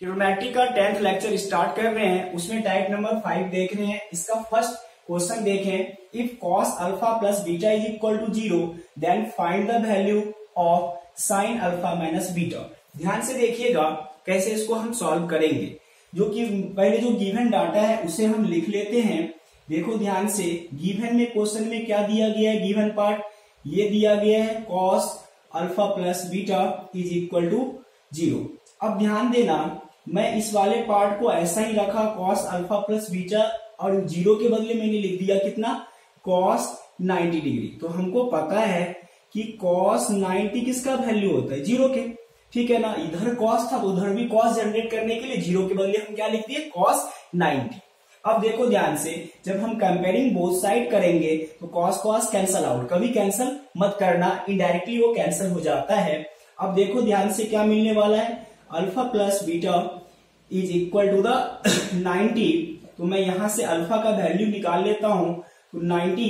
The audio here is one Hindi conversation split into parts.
ट्रिग्नोमेट्री का टेंथ लेक्चर स्टार्ट कर रहे हैं, उसमें टाइप नंबर फाइव देख रहे हैं, इसका फ़र्स्ट क्वेश्चन देखें if cos alpha plus beta is equal to zero then find the value of sine alpha minus beta ध्यान से देखिएगा, कैसे इसको हम सॉल्व करेंगे। जो कि, पहले जो गिवन डाटा है, उसे हम लिख लेते हैं। देखो ध्यान से गिवन में क्वेश्चन में क्या दिया गया है गिवन पार्ट ये दिया गया है cos alpha plus beta is equal to zero अब ध्यान देना मैं इस वाले पार्ट को ऐसा ही रखा कॉस अल्फ़ा प्लस बीटा और ज़ीरो के बदले मैंने लिख दिया कितना? कॉस 90 डिग्री तो हमको पता है कि कॉस 90 किसका वैल्यू होता है? ज़ीरो के। ठीक है ना? इधर कॉस था तो उधर भी कॉस जनरेट करने के लिए ज़ीरो के बदले हम क्या लिख दिए? कॉस 90 अब देखो ध्यान से, जब हम कंपेयरिंग बोथ साइड करेंगे तो कॉस कॉस कैंसल आउट कभी कैंसल मत करना इनडायरेक्टली वो कैंसल हो जाता है। अब देखो ध्यान से क्या मिलने वाला है? Alpha plus beta is equal to the 90 तो मैं यहाँ से अल्फ़ा का वैल्यू निकाल लेता हूँ तो 90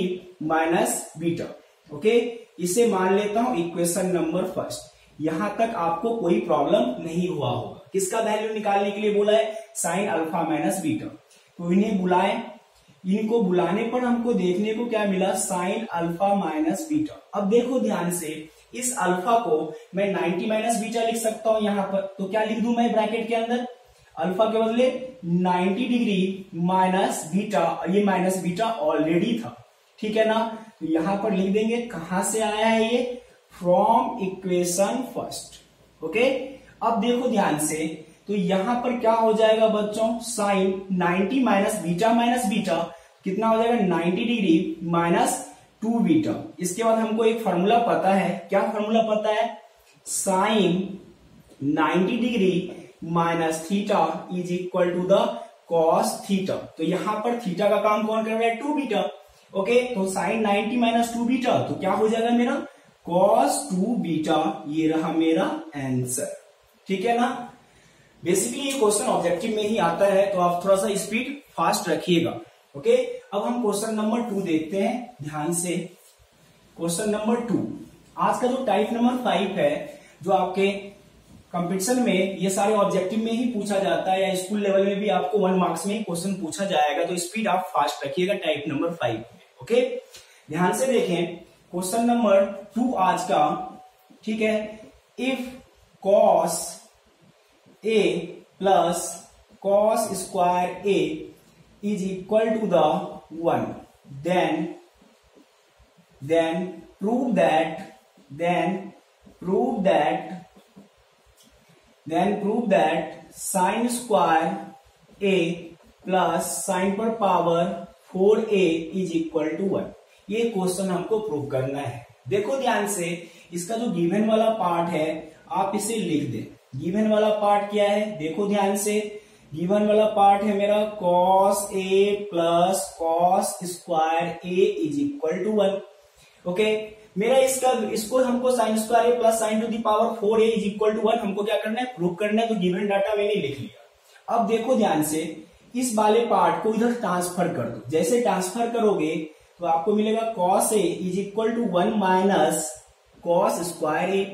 माइनस बीटा ओके इसे मान लेता हूँ इक्वेशन नंबर फ़र्स्ट यहाँ तक आपको कोई प्रॉब्लम नहीं हुआ होगा। किसका वैल्यू निकालने के लिए बोला है? साइन अल्फ़ा माइनस बीटा तो इन्हें बुलाए। इनको बुलाने पर हमको देखने को क्या मिला? साइन अल्फ़ा माइनस बीटा अब देखो ध्यान से इस अल्फ़ा को मैं 90 माइनस बीटा लिख सकता हूँ यहाँ पर। तो क्या लिख दू मैं ब्रैकेट के अंदर? अल्फ़ा के बदले 90 डिग्री माइनस बीटा, ये माइनस बीटा ऑलरेडी था। ठीक है ना? तो यहाँ पर लिख देंगे, कहाँ से आया है ये? From equation first okay? अब देखो ध्यान से तो यहाँ पर क्या हो जाएगा बच्चों? Sine 90 minus beta minus beta, कितना हो जाएगा? 90 डिग्री माइनस टू बीटा। इसके बाद हमको एक फॉर्मूला पता है। क्या फॉर्मूला पता है? Sine 90 degree minus theta is equal to the cos theta तो यहाँ पर थीटा का काम कौन कर रहा है? टू बीटा ओके तो साइन 90 माइनस टू बीटा तो क्या हो जाएगा मेरा? कॉस टू बीटा ये रहा मेरा आंसर ठीक है ना? बेसिकली ये क्वेश्चन ऑब्जेक्टिव में ही आता है तो आप थोड़ा सा स्पीड फास्ट रखिएगा। ओके? अब हम क्वेश्चन नंबर टू देखते हैं, ध्यान से। Question number two. आज का जो टाइप नंबर फाइव है, जो आपके कंपटीशन में ये सारे ऑब्जेक्टिव में ही पूछा जाता है या स्कूल लेवल में भी आपको वन मार्क्स में ही क्वेश्चन पूछा जाएगा तो स्पीड आप फास्ट रखिएगा टाइप नंबर फाइव ओके? ध्यान से देखें, क्वेश्चन नंबर टू आज का, ठीक है if cos A plus cos square A is equal to the one then then prove that then prove that then prove that sine square a plus sine पर power four A is equal to one ये क्वेश्चन हमको प्रूव करना है। देखो ध्यान से, इसका जो गिवन वाला पार्ट है, आप इसे लिख दे। गिवन वाला पार्ट क्या है? देखो ध्यान से गिवन वाला पार्ट है मेरा cos A plus cos square A is equal to one okay मेरा इसका, इसको हमको sine square A plus sine to the power four A is equal to one हमको क्या करना है? प्रूव करना है तो गिवन डाटा मैंने लिख लिया। अब देखो ध्यान से, इस वाले पार्ट को इधर ट्रांसफ़र कर दो। जैसे ट्रांसफ़र करोगे तो आपको मिलेगा cos A is equal to one minus cos square A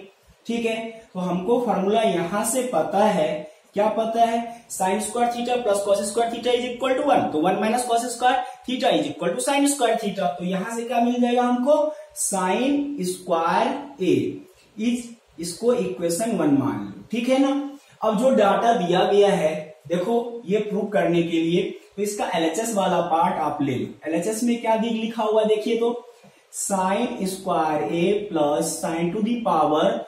ठीक है? तो हमको फॉर्मूला यहाँ से पता है क्या पता है? Sine square theta plus cos square theta is equal to one तो one minus cos square theta is equal to sine square theta तो यहाँ से क्या मिल जाएगा हमको? साइन स्क्वायर ए इज़ इसको इक्वेशन वन मान लो। ठीक है ना? अब जो डाटा दिया गया है, देखो, ये प्रूव करने के लिए तो इसका एलएचएस वाला पार्ट आप ले लो। एलएचएस में क्या लिखा हुआ देखिए तो sine square A plus sine to the power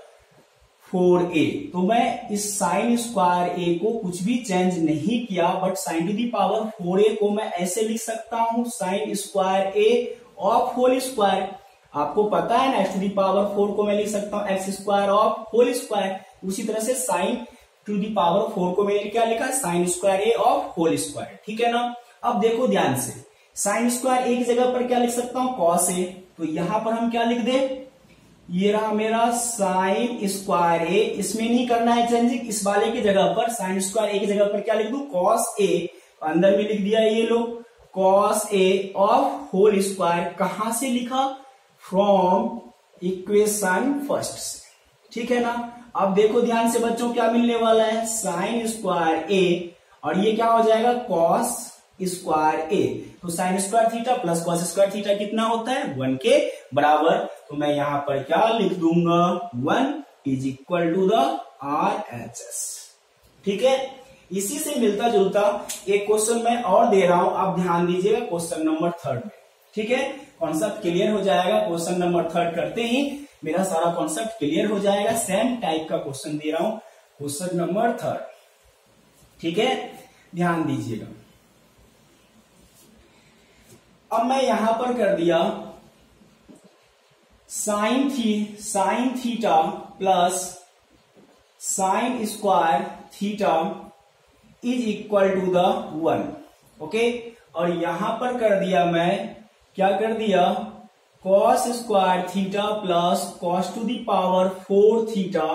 four A तो मैं इस साइन स्क्वायर ए को कुछ भी चेंज नहीं किया but sine to the power four A को मैं ऐसे लिख सकता हूँ sine square A of whole square आपको पता है ना x to the power four को मैं लिख सकता हूँ x square of whole square उसी तरह से sine to the power four को मैंने क्या लिखा? Sine square A of whole square ठीक है ना? अब देखो ध्यान से। साइन स्क्वायर ए की जगह पर क्या लिख सकता हूँ? कॉस ए तो यहाँ पर हम क्या लिख दे? ये रहा मेरा साइन स्क्वायर ए, इसमें नहीं करना है चेंज, इस वाले की जगह पर साइन स्क्वायर ए की जगह पर क्या लिख दू? कॉस ए अंदर भी लिख दिया ये लोग। Cos A of whole square कहाँ से लिखा? फ्रॉम इक्वेशन फ़र्स्ट ठीक है ना? अब देखो ध्यान से बच्चों क्या मिलने वाला है? साइन स्क्वायर ए और ये क्या हो जाएगा? कॉस स्क्वायर ए तो sine square theta plus cos square theta कितना होता है? वन के बराबर तो मैं यहाँ पर क्या लिख दूँगा? One is equal to the R H S. ठीक है? इसी से मिलता जुलता एक क्वेश्चन मैं और दे रहा हूँ। आप ध्यान दीजिएगा क्वेश्चन नंबर थर्ड में। ठीक है? कॉन्सेप्ट क्लियर हो जाएगा। क्वेश्चन नंबर थर्ड करते ही मेरा सारा कॉन्सेप्ट क्लियर हो जाएगा। सेम टाइप का क्वेश्चन दे रहा हूँ। Question number third. ठीक है? ध्यान दीजिएगा। अब मैं यहाँ पर कर दिया। साइन थी sine theta plus sine square theta is equal to the one okay और यहाँ पर कर दिया मैं, क्या कर दिया? Cos square theta plus cos to the power four theta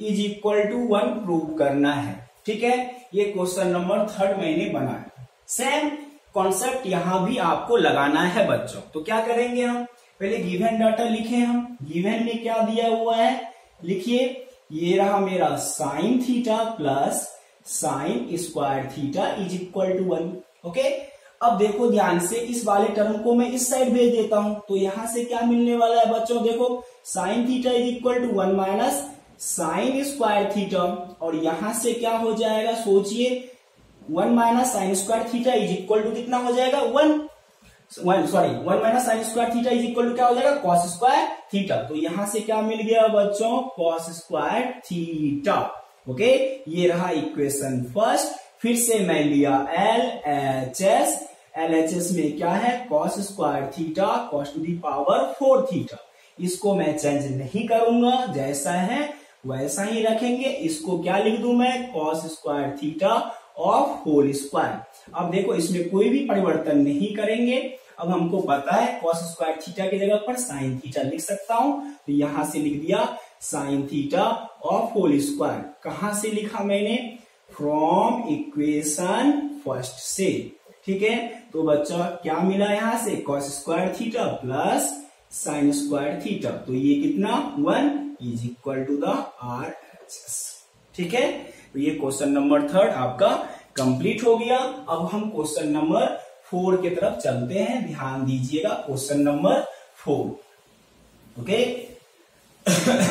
is equal to one prove करना है। ठीक है? ये क्वेश्चन नंबर थर्ड मैंने बनाया। सेम कॉन्सेप्ट यहाँ भी आपको लगाना है बच्चों। तो क्या करेंगे हम? पहले गिवन डाटा लिखे हम। गिवन में क्या दिया हुआ है? लिखिए, ये रहा मेरा sine theta plus sine square theta is equal to one okay अब देखो ध्यान से, इस वाले टर्म को मैं इस साइड भेज देता हूँ। तो यहाँ से क्या मिलने वाला है बच्चों? देखो sine theta is equal to one minus sine square theta और यहाँ से क्या हो जाएगा? सोचिए one minus sine square theta is equal to कितना हो जाएगा? One one sorry one minus sine square theta is equal to क्या हो जाएगा? कॉस स्क्वायर थीटा तो यहाँ से क्या मिल गया बच्चों? कॉस स्क्वायर थीटा ओके ये रहा इक्वेशन फ़र्स्ट फिर से मैं लिया L H S L H S में क्या है? Cos square theta cos to the power four theta इसको मैं चेंज नहीं करूँगा, जैसा है, वैसा ही रखेंगे। इसको क्या लिख दू मैं? Cos square theta of whole square अब देखो, इसमें कोई भी परिवर्तन नहीं करेंगे। अब हमको पता है कॉस स्क्वायर थीटा की जगह पर साइन थीटा लिख सकता हूँ। तो यहाँ से लिख दिया sine theta of whole square कहाँ से लिखा मैंने? फ्रॉम इक्वेशन फ़र्स्ट से। ठीक है? तो बच्चा, क्या मिला यहाँ से? Cos square theta plus sine square theta तो ये कितना? One is equal to the R ठीक है? तो ये क्वेश्चन नंबर थर्ड आपका कंप्लीट हो गया। अब हम क्वेश्चन नंबर फोर की तरफ़ चलते हैं। ध्यान दीजिएगा, question number four. Okay?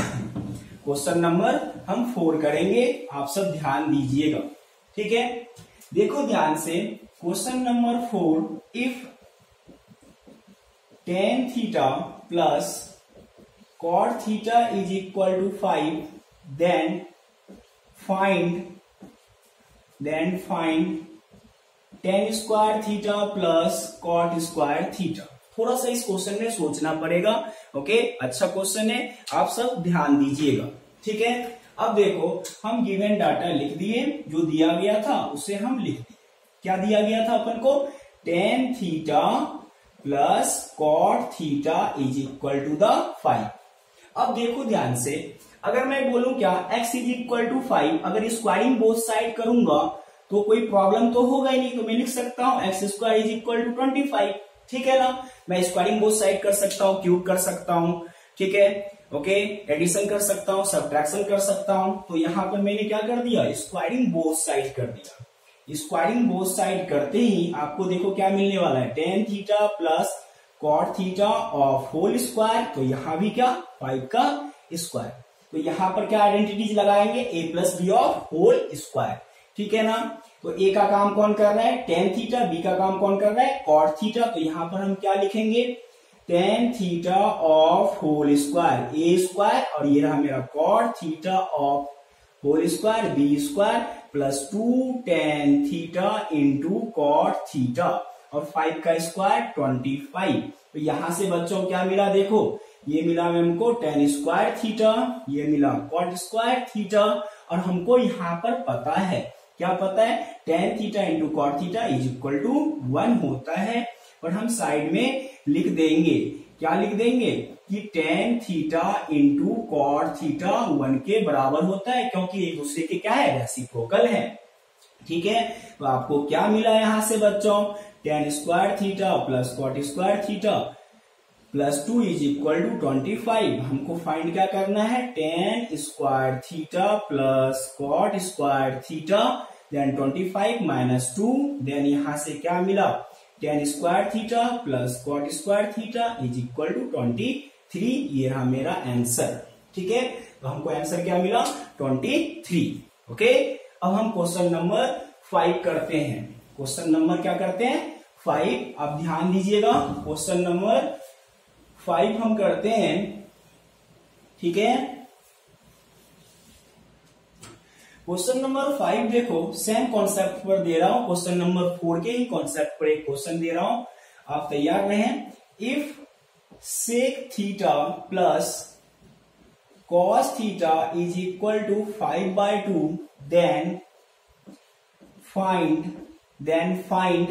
Question number हम फोर करेंगे। आप सब ध्यान दीजिएगा। ठीक है? देखो ध्यान से, question number four if tan theta plus cot theta is equal to five then find then find tan square theta plus cot square theta थोड़ा सा इस क्वेश्चन में सोचना पड़ेगा ओके अच्छा क्वेश्चन है, आप सब ध्यान दीजिएगा, ठीक है? अब देखो, हम गिवन डाटा लिख दिए, जो दिया गया था, उसे हम लिख दिए। क्या दिया गया था अपन को? Tan theta plus cot theta is equal to the five अब देखो ध्यान से, अगर मैं बोलूँ क्या? x is equal to five अगर स्क्वायरिंग बोथ साइड करूँगा तो कोई प्रॉब्लम तो होगा ही नहीं तो मैं लिख सकता हूँ x square is equal to twenty five ठीक है ना? मैं स्क्वायरिंग बोथ साइड कर सकता हूँ क्यूब कर सकता हूँ, ठीक है? ओके एडिशन कर सकता हूँ सब्ट्रैक्शन कर सकता हूँ तो यहाँ पर मैंने क्या कर दिया? स्क्वायरिंग बोथ साइड कर दिया। स्क्वायरिंग बोथ साइड करते ही आपको देखो क्या मिलने वाला है। Tan theta plus cot theta of whole square तो यहाँ भी क्या? फाइव का स्क्वायर तो यहाँ पर क्या आइडेंटिटीज लगाएँगे? A plus B of whole square ठीक है ना? तो ए का काम कौन कर रहा है? टेन थीटा बी का काम कौन कर रहा है? कॉट थीटा तो यहाँ पर हम क्या लिखेंगे? Tan theta of whole square A square और ये रहा मेरा cot theta of whole square B square plus two tan theta into cot theta और फाइव का स्क्वायर ट्वेंटी फाइव तो यहाँ से बच्चों क्या मिला देखो? ये मिला हमको टेन स्क्वायर थीटा ये मिला कॉट स्क्वायर थीटा और हमको यहाँ पर पता है क्या पता है? Tan theta into cot theta is equal to one होता है। और हम साइड में लिख देंगे। क्या लिख देंगे? कि tan theta into cot theta one के बराबर होता है, क्योंकि एक दूसरे के क्या है? रेसिप्रोकल है। ठीक है? तो आपको क्या मिला यहाँ से बच्चों? Tan square theta plus cot square theta plus two is equal to twenty five. हमको फाइंड क्या करना है? Tan square theta plus cot square theta then twenty five minus two then यहाँ से क्या मिला? Tan square theta plus cot square theta is equal to twenty three ये रहा मेरा आंसर ठीक है? तो हमको आंसर क्या मिला? ट्वेंटी थ्री ओके अब हम क्वेश्चन नंबर फाइव करते हैं। क्वेश्चन नंबर क्या करते हैं? फाइव आप ध्यान दीजिएगा क्वेश्चन नंबर फाइव हम करते हैं, ठीक है? क्वेश्चन नंबर फाइव देखो सेम कॉन्सेप्ट पर दे रहा हूँ। क्वेश्चन नंबर फोर के ही कॉन्सेप्ट पर एक क्वेश्चन दे रहा हूँ। आप तैयार रहें। If sec theta plus cos theta is equal to 5 by 2 then find then find,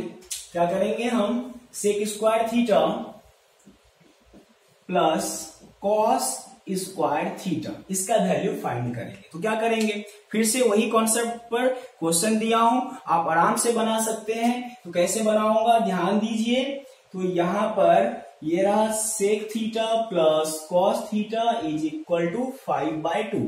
क्या करेंगे हम? sec square theta plus cos square theta, इसका वैल्यू फाइंड करेंगे। तो क्या करेंगे? फिर से वही कॉन्सेप्ट पर क्वेश्चन दिया हूँ। आप आराम से बना सकते हैं। तो कैसे बनाऊँगा? ध्यान दीजिए। तो यहाँ पर ये रहा sec theta plus cos theta is equal to five by two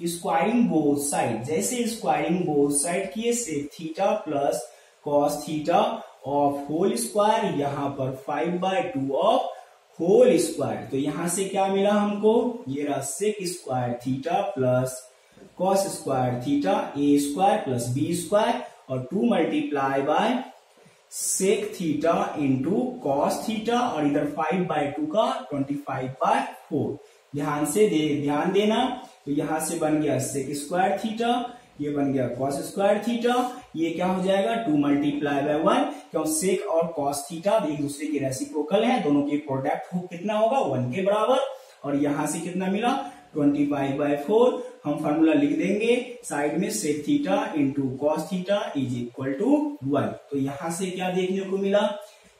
squaring both side जैसे स्क्वायरिंग बोथ साइड किए sec theta plus cos theta of whole square यहाँ पर five by two of whole square तो यहाँ से क्या मिला हमको? ये रहा sec square theta plus cos square theta a square plus b square और two multiply by sec theta into cos theta और इधर फाइव बाय टू का ट्वेंटी फाइव बाय फोर ध्यान से दे, ध्यान देना। तो यहाँ से बन गया सेक स्क्वायर थीटा ये बन गया कॉस स्क्वायर थीटा ये क्या हो जाएगा? टू मल्टीप्लाई बाय वन क्यों? सेक और कॉस थीटा एक दूसरे के रेसिप्रोकल है दोनों के प्रोडक्ट हो, कितना होगा? वन के बराबर। और यहाँ से कितना मिला? ट्वेंटी फाइव बाय फोर हम फॉर्मूला लिख देंगे साइड में sec theta into cos theta is equal to one तो यहाँ से क्या देखने को मिला?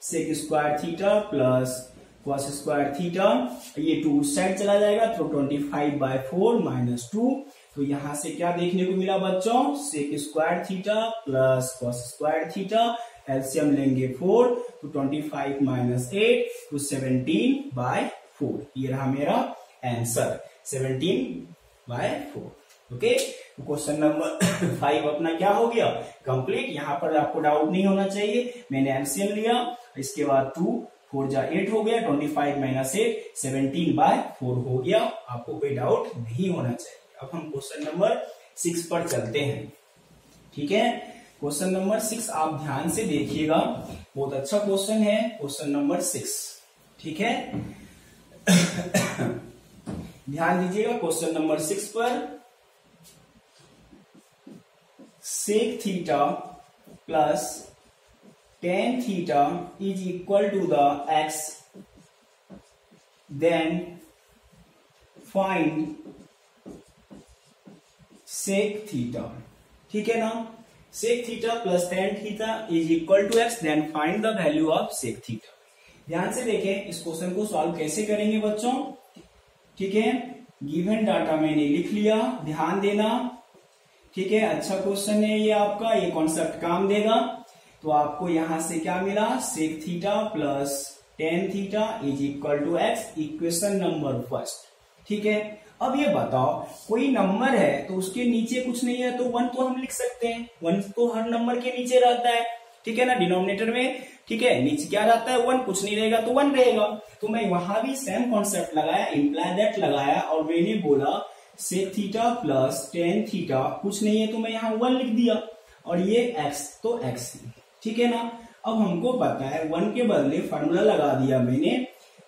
Sec square theta plus cos square theta ये टू साइड चला जाएगा तो twenty five by four minus two तो यहाँ से क्या देखने को मिला बच्चों? Sec square theta plus cos square theta LCM लेंगे फोर तो twenty five minus eight to seventeen by four ये रहा मेरा answer seventeen by four okay question number five अपना क्या हो गया? कंप्लीट यहाँ पर आपको डाउट नहीं होना चाहिए। मैंने एमसीएम लिया, इसके बाद टू फोर जा एट हो गया twenty five minus eight seventeen by four हो गया। आपको कोई डाउट नहीं होना चाहिए। अब हम क्वेश्चन नंबर सिक्स पर चलते हैं। ठीक है? क्वेश्चन नंबर सिक्स आप ध्यान से देखिएगा। बहुत अच्छा क्वेश्चन है क्वेश्चन नंबर सिक्स। ठीक है? ध्यान दीजिएगा क्वेश्चन नंबर सिक्स पर। Sec theta plus tan theta is equal to the x then find sec theta ठीक है ना? Sec theta plus tan theta is equal to x then find the value of sec theta ध्यान से देखें, इस क्वेश्चन को सॉल्व कैसे करेंगे बच्चों? ठीक है? गिवन डाटा मैंने लिख लिया, ध्यान देना। ठीक है? अच्छा क्वेश्चन है ये आपका, ये कॉन्सेप्ट काम देगा। तो आपको यहाँ से क्या मिला? Sec theta plus tan theta is equal to x equation number first ठीक है? अब ये बताओ, कोई नंबर है तो उसके नीचे कुछ नहीं है तो वन तो हम लिख सकते हैं। वन तो हर नंबर के नीचे रहता है। ठीक है ना, डिनोमिनेटर में? ठीक है, नीचे क्या रहता है? वन, कुछ नहीं रहेगा तो वन रहेगा। तो मैं वहाँ भी सेम कॉन्सेप्ट लगाया इम्प्लाई दैट लगाया और मैंने बोला से थीटा प्लस टेन थीटा कुछ नहीं है तो मैं यहाँ वन लिख दिया। और ये एक्स तो एक्स ठीक है ना? अब हमको पता है, वन के बदले फार्मूला लगा दिया मैंने।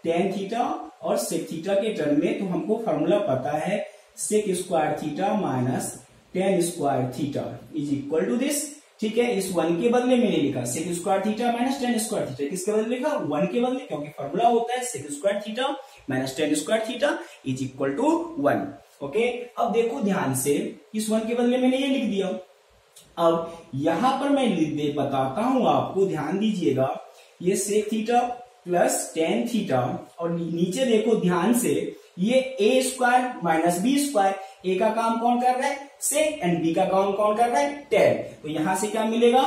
टेन थीटा और सेक थीटा के टर्म में तो हमको फार्मूला पता है sec square theta minus tan square theta is equal to this ठीक है? इस वन के बदले मैंने लिखा sec square theta minus tan square theta किसके बदले लिखा? वन के बदले, क्योंकि फॉर्मूला होता है sec square theta minus tan square theta is equal to one okay अब देखो ध्यान से, इस वन के बदले मैंने ये लिख दिया। अब यहाँ पर मैं बताता हूँ आपको, ध्यान दीजिएगा, ये sec theta plus tan theta और नीचे देखो ध्यान से, ये a square minus b square a का काम कौन कर रहा है? सेक एंड बी का काम कौन कर रहा है? टेन तो यहाँ से क्या मिलेगा?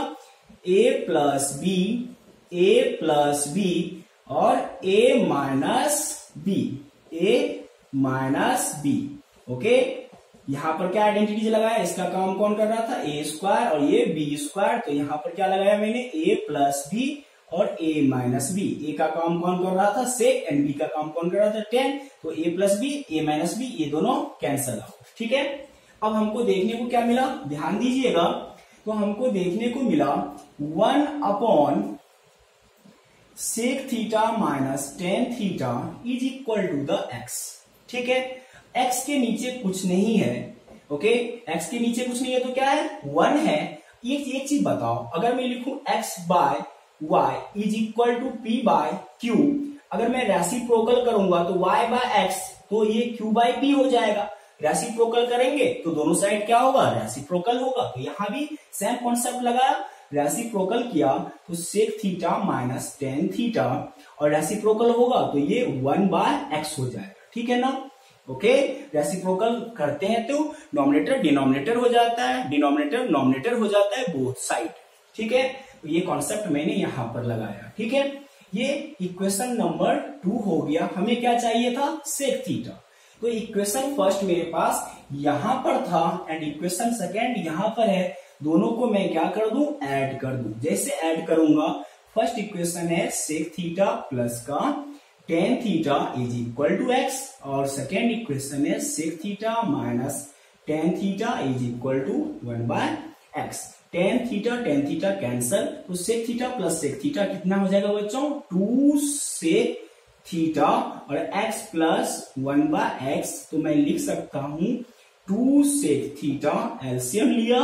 A plus b a plus b और a minus b a minus b okay यहाँ पर क्या आइडेंटिटीज लगाया? इसका काम कौन कर रहा था? ए स्क्वायर और ये बी स्क्वायर तो यहाँ पर क्या लगाया मैंने? ए प्लस बी और ए माइनस बी ए का काम कौन कर रहा था? सेक एंड बी का काम कौन कर रहा था? टेन तो a plus b a minus b ये दोनों कैंसल आउट ठीक है? अब हमको देखने को क्या मिला? ध्यान दीजिएगा। तो हमको देखने को मिला one upon sec theta minus tan theta is equal to the x ठीक है? एक्स के नीचे कुछ नहीं है। ओके? एक्स के नीचे कुछ नहीं है तो क्या है? वन है। एक एक चीज़ बताओ। अगर मैं लिखूं x by y is equal to p by q अगर मैं रेसिप्रोकल करूँगा तो y बाय एक्स तो ये q बाय पी हो जाएगा। रेसिप्रोकल करेंगे तो दोनों साइड क्या होगा? रेसिप्रोकल होगा। तो यहाँ भी सेम कॉन्सेप्ट लगाया। रेसिप्रोकल किया तो sec theta minus tan theta और रेसिप्रोकल होगा तो ये वन बाय एक्स हो जाएगा। ठीक है ना? ओके रेसिप्रोकल करते हैं तो नॉमिनेटर डिनोमिनेटर हो जाता है। डिनोमिनेटर नॉमिनेटर हो जाता है बोथ साइड ठीक है? तो ये कॉन्सेप्ट मैंने यहाँ पर लगाया, ठीक है? ये इक्वेशन नंबर टू हो गया। हमें क्या चाहिए था? सेक थीटा तो इक्वेशन फ़र्स्ट मेरे पास यहाँ पर था एंड इक्वेशन सेकेंड यहाँ पर है। दोनों को मैं क्या कर दू? ऐड कर दू। जैसे ऐड करूँगा फ़र्स्ट इक्वेशन है सेक थीटा प्लस का tan theta is equal to x और सेकेंड इक्वेशन है sec theta minus tan theta is equal to one by x tan theta tan theta cancel तो sec theta plus sec theta कितना हो जाएगा बच्चों? टू सेक थीटा और x plus one by x तो मैं लिख सकता हूँ टू सेक थीटा एल्सियम लिया।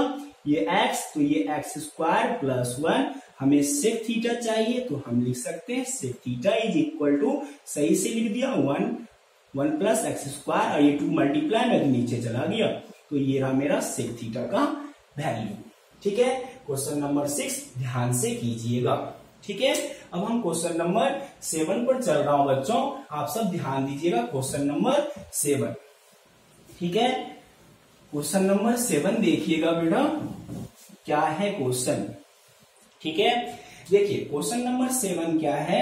ये x तो ये एक्स स्क्वायर प्लस वन हमें सेक थीटा चाहिए तो हम लिख सकते हैं sec theta is equal to सही से लिख दिया one one plus x square और ये टू मल्टीप्लाई में नीचे चला गया। तो ये रहा मेरा सेक थीटा का वैल्यू ठीक है? क्वेश्चन नंबर सिक्स ध्यान से कीजिएगा। ठीक है? अब हम क्वेश्चन नंबर सेवन पर चल रहा हूँ, बच्चों। आप सब ध्यान दीजिएगा क्वेश्चन नंबर सेवन ठीक है? क्वेश्चन नंबर सेवन देखिएगा, बेटा। क्या है क्वेश्चन ठीक है? देखिए क्वेश्चन नंबर सेवन क्या है?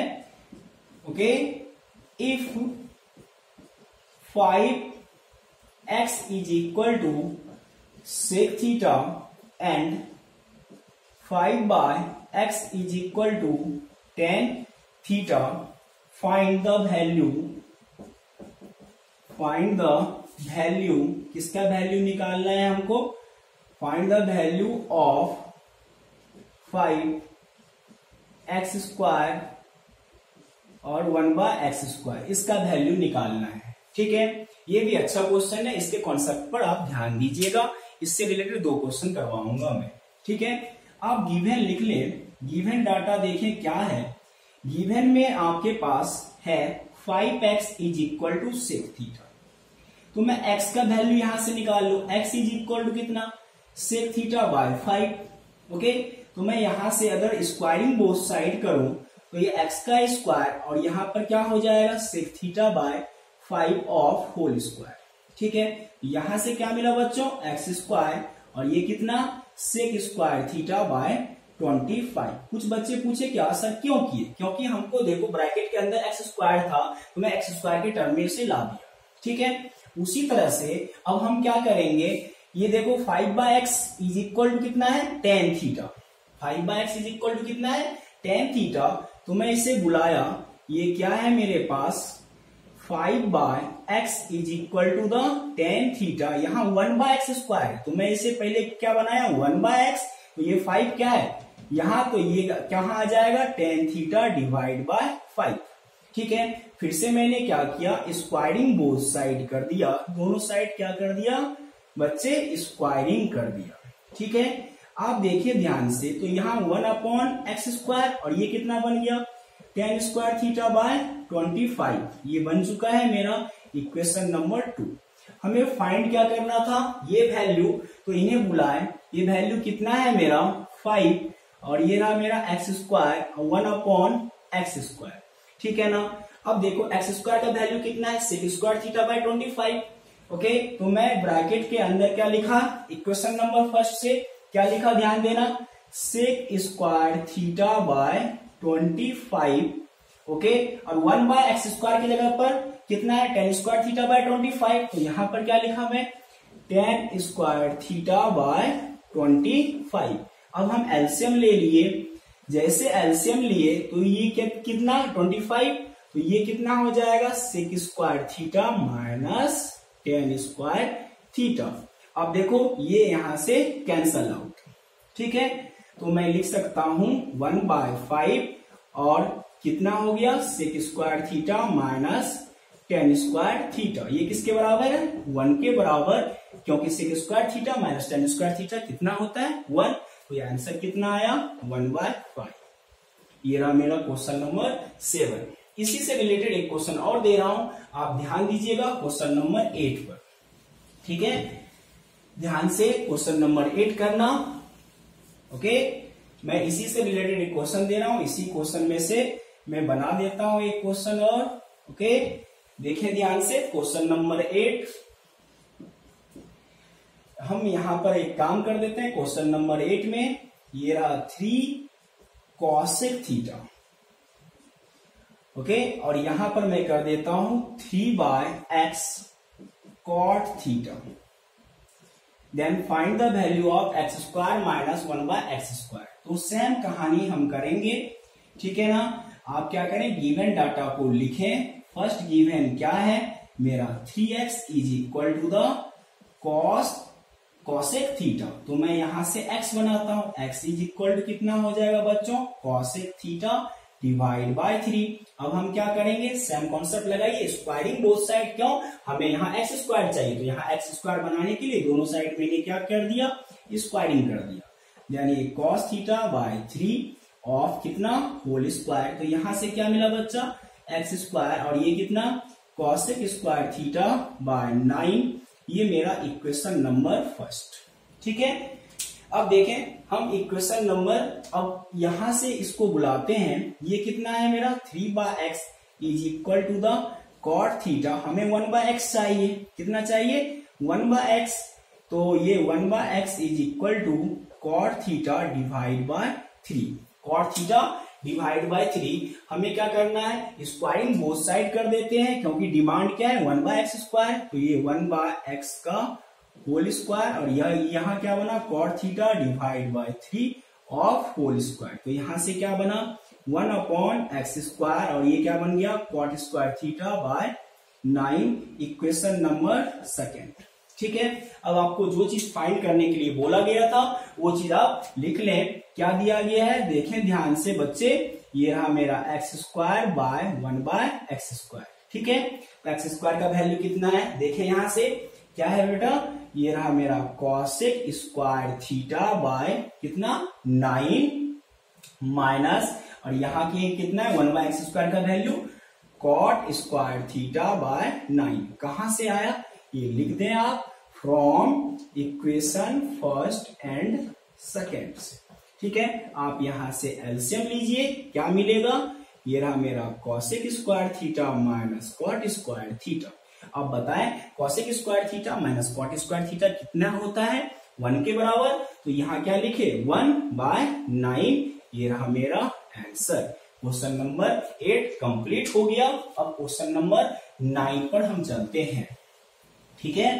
Okay if five x is equal to sec theta and five by x is equal to tan theta find the value find the value किसका वैल्यू निकालना है हमको? Find the value of five x square और वन बाय एक्स स्क्वायर इसका वैल्यू निकालना है। ठीक है? ये भी अच्छा क्वेश्चन है। इसके कॉन्सेप्ट पर आप ध्यान दीजिएगा। इससे रिलेटेड दो क्वेश्चन करवाऊँगा मैं। ठीक है? आप गिवन लिख ले। गिवन डाटा देखें क्या है। गिवन में आपके पास है five x is equal to sec theta तो मैं x का वैल्यू यहाँ से निकाल लू। x इज़ इक्वल टू कितना? Sec theta by five okay तो मैं यहाँ से अगर स्क्वायरिंग बोथ साइड करूँ तो ये x का स्क्वायर और यहाँ पर क्या हो जाएगा? Sec theta by five of whole square ठीक है? यहाँ से क्या मिला बच्चों? एक्स स्क्वायर और ये कितना? Sec square theta by twenty five कुछ बच्चे पूछे, क्या सर, क्यों किए? क्योंकि हमको देखो ब्रैकेट के अंदर एक्स स्क्वायर था तो मैं एक्स स्क्वायर के टर्म में से ला दिया। ठीक है? उसी तरह से अब हम क्या करेंगे? ये देखो five by x is equal to कितना है? Tan theta five by x is equal to कितना है? टेन थीटा तो मैं इसे बुलाया। ये क्या है मेरे पास? Five by x is equal to the tan theta यहाँ वन बाय एक्स स्क्वायर तो मैं इसे पहले क्या बनाया? वन बाय एक्स तो ये फाइव क्या है? यहाँ तो ये कहा आ जाएगा? Tan theta divide by five ठीक है? फिर से मैंने क्या किया? स्क्वायरिंग बोथ साइड कर दिया। दोनों साइड क्या कर दिया? बच्चे स्क्वायरिंग कर दिया। ठीक है? आप देखिए ध्यान से। तो यहाँ वन अपॉन एक्स स्क्वायर और ये कितना बन गया? Tan square theta by twenty five ये बन चुका है मेरा इक्वेशन नंबर टू हमें फाइंड क्या करना था? ये वैल्यू तो इन्हें बुलाए ये वैल्यू कितना है मेरा? फाइव और ये रहा मेरा x square one upon x square ठीक है ना? अब देखो एक्स स्क्वायर का वैल्यू कितना है? Sec square theta by twenty five okay तो मैं ब्रैकेट के अंदर क्या लिखा? इक्वेशन नंबर फ़र्स्ट से क्या लिखा? ध्यान देना। Sec square theta by twenty five okay और वन बाय एक्स स्क्वायर की जगह पर कितना है? Tan square theta by twenty five तो यहाँ पर क्या लिखा मैं? Tan square theta by twenty five अब हम एल्सियम ले लिए। जैसे एल्सियम लिए तो ये क्या, कितना ट्वेंटी फाइव तो ये कितना हो जाएगा? Sec square theta minus tan square theta अब देखो, ये यहाँ से कैंसल आउट ठीक है? तो मैं लिख सकता हूँ वन बाय फाइव और कितना हो गया sec square theta minus tan square theta ये किसके बराबर है? वन के बराबर, क्योंकि sec square theta minus tan square theta कितना होता है? वन। तो ये आंसर कितना आया? One by five. ये रहा मेरा क्वेश्चन नंबर सेवन इसी से रिलेटेड एक क्वेश्चन और दे रहा हूँ। आप ध्यान दीजिएगा क्वेश्चन नंबर एट पर। ठीक है? ध्यान से क्वेश्चन नंबर एट करना। ओके मैं इसी से रिलेटेड एक क्वेश्चन दे रहा हूँ। इसी क्वेश्चन में से मैं बना देता हूँ एक क्वेश्चन और। ओके देखें ध्यान से। क्वेश्चन नंबर एट हम यहाँ पर एक काम कर देते हैं। क्वेश्चन नंबर एट में ये रहा थ्री कॉसिक थीटा ओके और यहाँ पर मैं कर देता हूँ three by x cot theta then find the value of x square minus one by x square तो सेम कहानी हम करेंगे। ठीक है ना? आप क्या करें? गिवन डाटा को लिखें। फ़र्स्ट गिवन क्या है? मेरा three x is equal to the cos cosec theta तो मैं यहाँ से x बनाता हूँ। x इज़ इक्वल टू कितना हो जाएगा बच्चों? Cosec theta divide by three अब हम क्या करेंगे? सेम कॉन्सेप्ट लगाइए स्क्वायरिंग बोथ साइड क्यों? हमें यहाँ एक्स स्क्वायर चाहिए तो यहाँ एक्स स्क्वायर बनाने के लिए दोनों साइड मैंने क्या कर दिया? स्क्वायरिंग कर दिया। यानी cos theta by three of कितना? होल स्क्वायर तो यहाँ से क्या मिला बच्चा? एक्स स्क्वायर और ये कितना? Cosec square theta by nine ये मेरा इक्वेशन नंबर फ़र्स्ट ठीक है? अब देखें, हम इक्वेशन नंबर अब यहाँ से इसको बुलाते हैं। ये कितना है मेरा? Three by x is equal to the cot theta हमें वन बाय एक्स चाहिए। कितना चाहिए? वन बाय एक्स तो ये one by x is equal to cot theta divide by three cot theta divide by three हमें क्या करना है? स्क्वायरिंग बोथ साइड कर देते हैं, क्योंकि डिमांड क्या है? वन बाय एक्स स्क्वायर तो ये वन बाय एक्स का होल स्क्वायर और यह यहाँ क्या बना? Cot theta divide by three of whole square तो यहाँ से क्या बना? वन अपॉन एक्स स्क्वायर और ये क्या बन गया? Cot square theta by nine equation number second ठीक है? अब आपको जो चीज़ फाइंड करने के लिए बोला गया था, वो चीज़ आप लिख लें। क्या दिया गया है? देखें ध्यान से बच्चे, ये रहा मेरा x square by one by x square ठीक है? तो एक्स स्क्वायर का वैल्यू कितना है? देखें यहाँ से। क्या है बेटा? ये रहा मेरा कॉसिक स्क्वायर थीटा बाय कितना? नाइन माइनस और यहाँ की कितना है? वन बाय एक्स स्क्वायर का value cot square theta by nine कहाँ से आया? ये लिख दें आप from equation first and second ठीक है? आप यहाँ से एल्सियम लीजिए, क्या मिलेगा? ये रहा मेरा cosec square theta minus cot square theta अब बताएँ cosec square theta minus cot square theta कितना होता है? वन के बराबर। तो यहाँ क्या लिखे? वन बाय नाइन ये रहा मेरा answer question number eight complete हो गया। अब क्वेश्चन नंबर नाइन पर हम चलते हैं। ठीक है?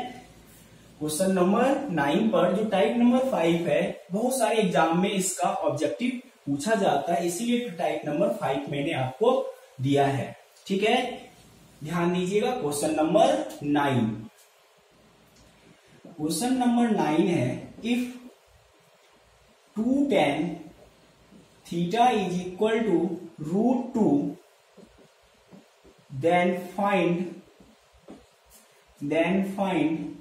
क्वेश्चन नंबर नाइन पर जो टाइप नंबर फाइव है, बहुत सारे एग्ज़ाम में इसका ऑब्जेक्टिव पूछा जाता है। इसीलिए टाइप नंबर फाइव मैंने आपको दिया है। ठीक है? ध्यान दीजिएगा, question number nine. Question number nine है if two tan theta is equal to root two then find then find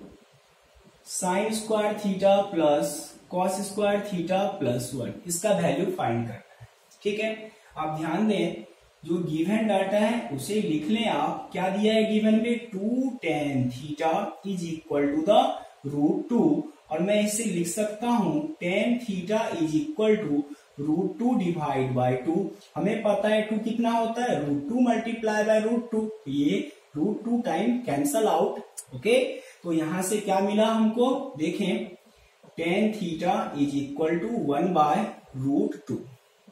sine square theta plus cos square theta plus one इसका वैल्यू फाइंड करना है। ठीक है? आप ध्यान दें जो गिवन डाटा है, उसे लिख लें आप। क्या दिया है गिवन में? Two tan theta is equal to the root two और मैं इसे लिख सकता हूँ tan theta is equal to root two divide by two हमें पता है टू कितना होता है? Root two multiply by root two ये root two time cancel out okay तो यहाँ से क्या मिला हमको? देखें। Tan theta is equal to one by root two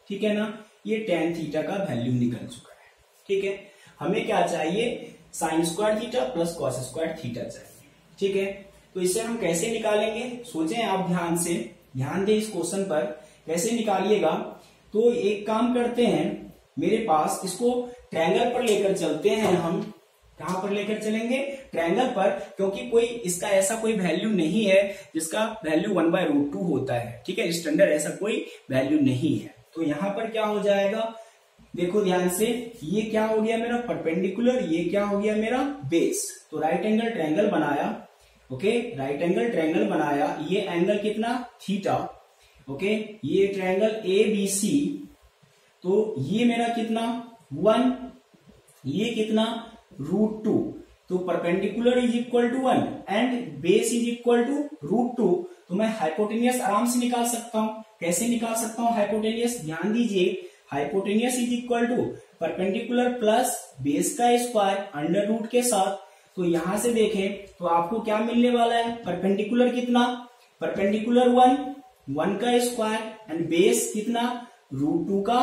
ठीक है ना? ये टेन थीटा का वैल्यू निकल चुका है। ठीक है? हमें क्या चाहिए? Sine square theta plus cos square theta चाहिए। ठीक है? तो इसे हम कैसे निकालेंगे? सोचें आप ध्यान से। ध्यान दें इस क्वेश्चन पर। कैसे निकालिएगा? तो एक काम करते हैं। मेरे पास इसको ट्रैंगल पर लेकर चलते हैं हम। कहाँ पर लेकर चलेंगे? ट्रायंगल पर, क्योंकि कोई इसका ऐसा कोई वैल्यू नहीं है, जिसका value one by root two होता है। ठीक है? स्टैंडर्ड ऐसा कोई वैल्यू नहीं है। तो यहाँ पर क्या हो जाएगा? देखो ध्यान से, ये क्या हो गया मेरा परपेंडिकुलर ये क्या हो गया मेरा बेस तो राइट एंगल ट्रायंगल बनाया ओके राइट एंगल ट्रायंगल बनाया, ये एंगल कितना? थीटा ओके ये ट्रायंगल ए बी सी तो ये मेरा कितना? वन ये कितना? रूट टू तो perpendicular is equal to one and base is equal to root two तो मैं हाइपोटेनियस आराम से निकाल सकता हूँ। कैसे निकाल सकता हूँ हाइपोटेनियस ध्यान दीजिए hypotenuse is equal to perpendicular plus base का स्क्वायर अंडर रूट के साथ। तो यहाँ से देखें तो आपको क्या मिलने वाला है? परपेंडिकुलर कितना? परपेंडिकुलर वन वन का स्क्वायर एंड बेस कितना? रूट टू का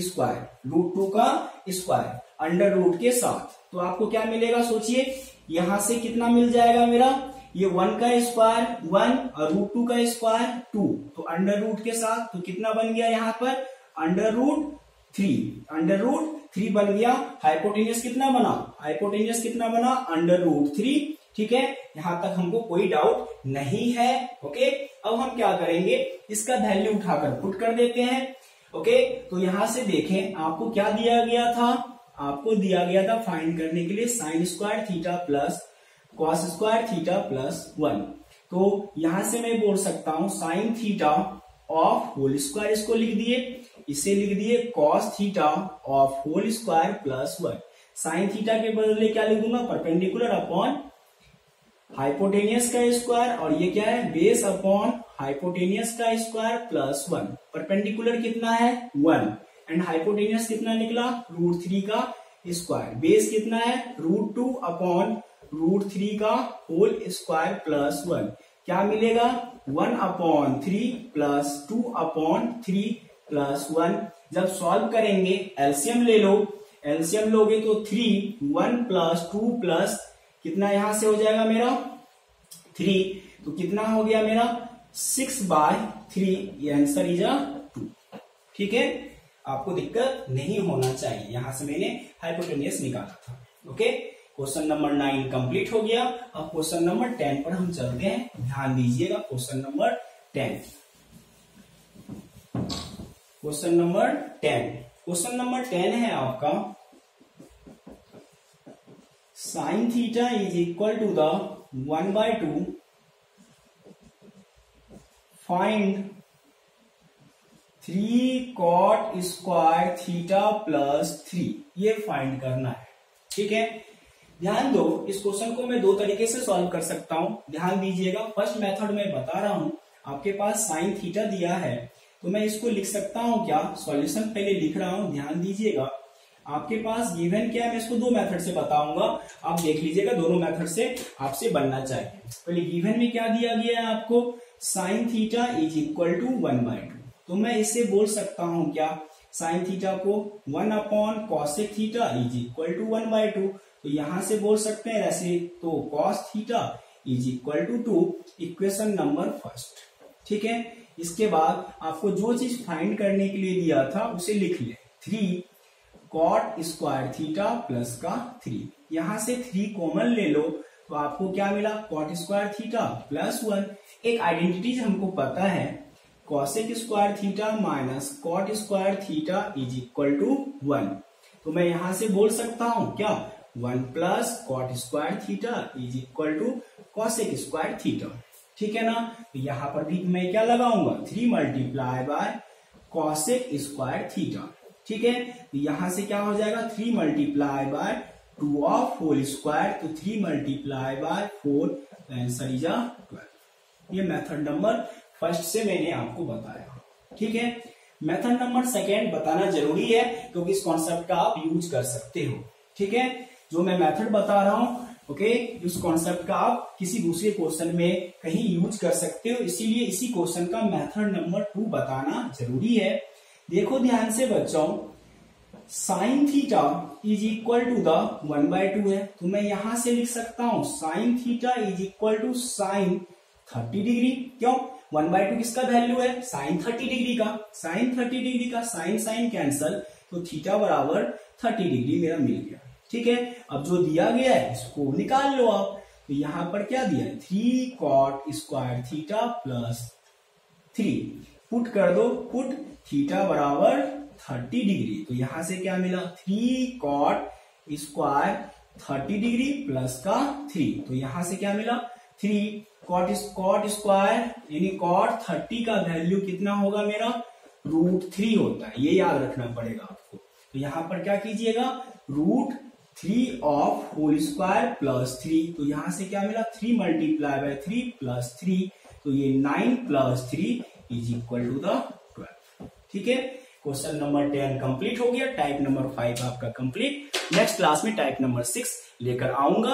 स्क्वायर रूट टू का स्क्वायर अंडर रूट के साथ। तो आपको क्या मिलेगा सोचिए? यहाँ से कितना मिल जाएगा मेरा? ये वन का स्क्वायर वन और रूट टू का स्क्वायर टू तो अंडर रूट के साथ तो कितना बन गया यहाँ पर? Under root three under root three बन गया। हाइपोटेनियस कितना बना? हाइपोटेनियस कितना बना? अंडर रूट थ्री ठीक है? यहाँ तक हमको कोई डाउट नहीं है। ओके अब हम क्या करेंगे? इसका वैल्यू उठाकर पुट कर देते हैं। ओके तो यहाँ से देखें, आपको क्या दिया गया था? आपको दिया गया था फाइंड करने के लिए sine square theta plus cos square theta plus one तो यहाँ से मैं बोल सकता हूँ sine theta of whole square इसको लिख दिए। इसे लिख दिए cos theta of whole square plus one sine theta के बदले क्या लिख दूँगा परपेंडिकुलर अपॉन हाइपोटेनियस का स्क्वायर और ये क्या है? बेस अपॉन हाइपोटेनियस का स्क्वायर प्लस वन परपेंडिकुलर कितना है? वन एंड हाइपोटेनियस कितना निकला? रूट थ्री का स्क्वायर बेस कितना है? Root two upon root three का होल स्क्वायर प्लस वन क्या मिलेगा? One upon three plus two upon three plus one जब सॉल्व करेंगे एल्सियम ले लो. एल्सियम लोगे तो three one plus two plus कितना यहाँ से हो जाएगा मेरा? थ्री तो कितना हो गया मेरा? सिक्स बाय थ्री, ये आंसर इज़ अ टू ठीक है? आपको दिक्कत नहीं होना चाहिए। यहाँ से मैंने हाइपोटेनियस निकाला था। Okay question number nine complete हो गया। अब क्वेश्चन नंबर टेन पर हम चलते हैं। ध्यान दीजिएगा question number ten question number ten question number ten है आपका। Sine theta is equal to the one by two find three cot square theta plus three ये फाइंड करना है। ठीक है? ध्यान दो, इस क्वेश्चन को मैं दो तरीके से सॉल्व कर सकता हूँ। ध्यान दीजिएगा फ़र्स्ट मेथड में बता रहा हूँ। आपके पास साइन थीटा दिया है। तो मैं इसको लिख सकता हूँ क्या? सॉल्यूशन पहले लिख रहा हूँ, ध्यान दीजिएगा। आपके पास गिवन क्या है? मैं इसको दो मेथड से बताऊँगा। आप देख लीजिएगा, दोनों मेथड से आपसे बनना चाहिए। पहले गिवन में क्या दिया गया है आपको? Sine theta is equal to one by two तो मैं इससे बोल सकता हूँ क्या? साइन थीटा को one upon cosec theta is equal to one by two तो यहाँ से बोल सकते हैं ऐसे तो cos theta is equal to two equation number first ठीक है? इसके बाद आपको जो चीज़ फाइंड करने के लिए दिया था, उसे लिख ले। Three cot square theta plus का थ्री यहाँ से थ्री कॉमन ले लो तो आपको क्या मिला? Cot square theta plus one एक आइडेंटिटी हमको पता है cosec square theta minus cot square theta is equal to one तो मैं यहाँ से बोल सकता हूँ, क्या? One plus cot square theta is equal to cosec square theta ठीक है ना? तो यहाँ पर भी मैं क्या लगाऊँगा? Three multiply by cosec square theta ठीक है? तो यहाँ से क्या हो जाएगा? Three multiply by two of whole square तो three multiply by four answer is twelve ये मेथड नंबर फ़र्स्ट से मैंने आपको बताया। ठीक है? मेथड नंबर सेकेंड बताना ज़रूरी है, क्योंकि इस कॉन्सेप्ट का आप यूज़ कर सकते हो। ठीक है? जो मैं मेथड बता रहा हूँ ओके इस कॉन्सेप्ट का आप किसी दूसरे क्वेश्चन में कहीं यूज़ कर सकते हो। इसीलिए इसी क्वेश्चन का मेथड नंबर टू बताना ज़रूरी है। देखो ध्यान से बच्चों sine theta is equal to the one by two है। तो मैं यहाँ से लिख सकता हूँ, sine theta is equal to sine thirty degree. क्यों? वन बाय टू किसका वैल्यू है? साइन थर्टी डिग्री का। साइन थर्टी डिग्री का साइन साइन कैंसल तो थीटा बराबर थर्टी डिग्री मेरा मिल गया। ठीक है? अब जो दिया गया है, इसको निकाल लो आप। तो यहाँ पर क्या दिया है? Three cot square theta plus three put कर दो। पुट थीटा बराबर थर्टी डिग्री तो यहाँ से क्या मिला? Three cot square thirty degree plus का थ्री तो यहाँ से क्या मिला? थ्री कॉट कॉट स्क्वायर, यानी कॉट थर्टी का वैल्यू कितना होगा मेरा? रूट थ्री होता है, ये याद रखना पड़ेगा आपको। तो यहाँ पर क्या कीजिएगा? Root three of whole square plus three तो यहाँ से क्या मिला? Three multiply by three plus three तो ये nine plus three is equal to the twelve. ठीक है? क्वेश्चन नंबर टेन कंप्लीट हो गया, टाइप नंबर फाइव आपका कंप्लीट। नेक्स्ट क्लास में टाइप नंबर सिक्स लेकर आऊँगा।